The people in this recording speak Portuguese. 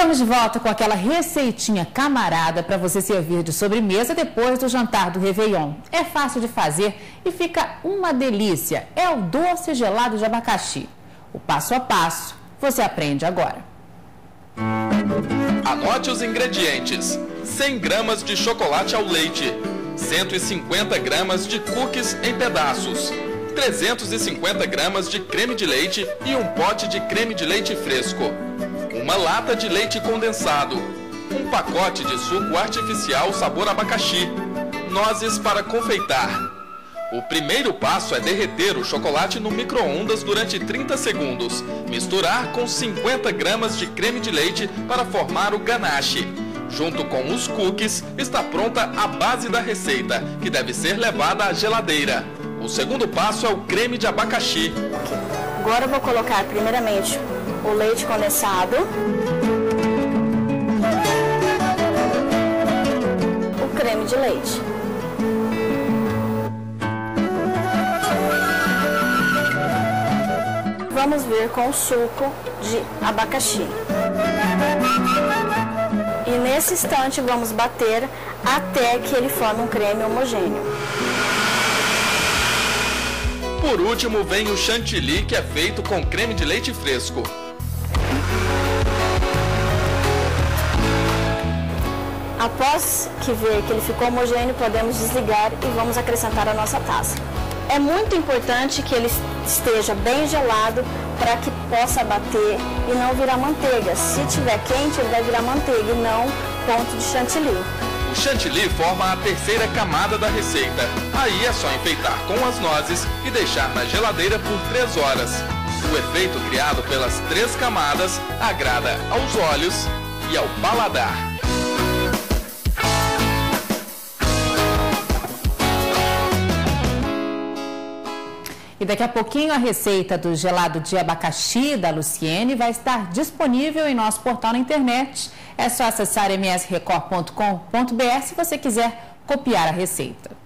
Estamos de volta com aquela receitinha camarada para você servir de sobremesa depois do jantar do Réveillon. É fácil de fazer e fica uma delícia. É o doce gelado de abacaxi. O passo a passo você aprende agora. Anote os ingredientes: 100 gramas de chocolate ao leite, 150 gramas de cookies em pedaços, 350 gramas de creme de leite e um pote de creme de leite fresco uma lata de leite condensado, um pacote de suco artificial sabor abacaxi, nozes para confeitar. O primeiro passo é derreter o chocolate no micro-ondas durante 30 segundos. Misturar com 50 gramas de creme de leite para formar o ganache. Junto com os cookies, está pronta a base da receita, que deve ser levada à geladeira. O segundo passo é o creme de abacaxi. Agora vou colocar primeiramente o leite condensado, o creme de leite. Vamos vir com o suco de abacaxi. E nesse instante vamos bater até que ele forme um creme homogêneo. Por último vem o chantilly que é feito com creme de leite fresco. Após que ver que ele ficou homogêneo, podemos desligar e vamos acrescentar a nossa taça. É muito importante que ele esteja bem gelado para que possa bater e não virar manteiga. Se tiver quente, ele vai virar manteiga e não ponto de chantilly. O chantilly forma a terceira camada da receita. Aí é só enfeitar com as nozes e deixar na geladeira por 3 horas. O efeito criado pelas três camadas agrada aos olhos e ao paladar. E daqui a pouquinho a receita do gelado de abacaxi da Luciene vai estar disponível em nosso portal na internet. É só acessar msrecord.com.br se você quiser copiar a receita.